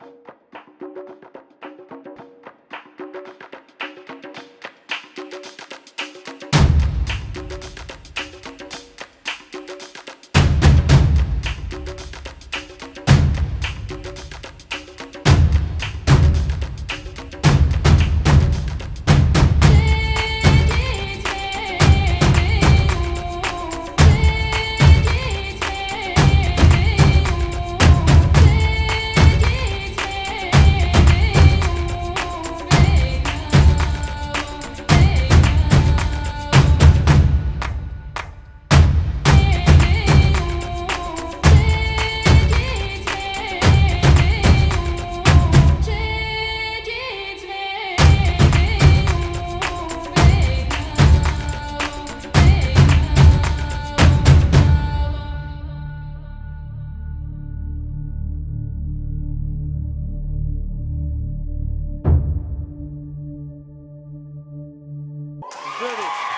you British.